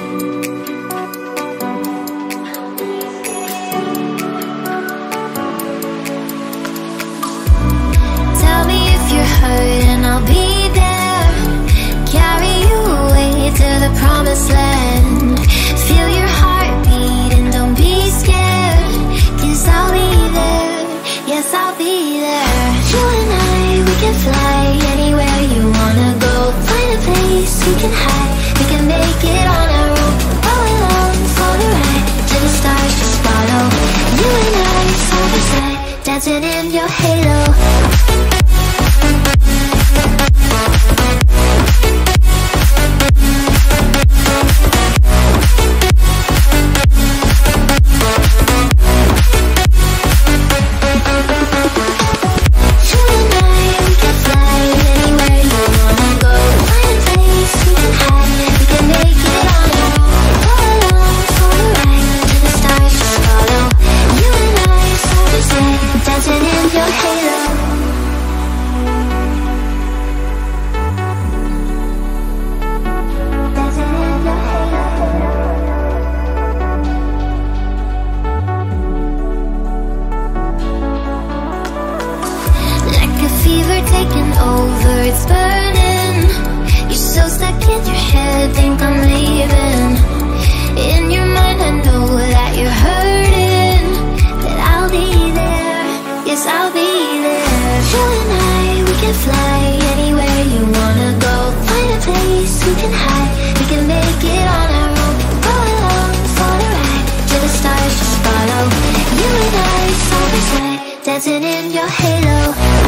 Tell over, it's burning. You're so stuck in your head, think I'm leaving. In your mind I know that you're hurting That I'll be there, yes I'll be there. You and I, we can fly anywhere you wanna go. Find a place we can hide, we can make it on our own. Go along for the ride, to the stars just follow. You and I, so by side, dancing in your halo.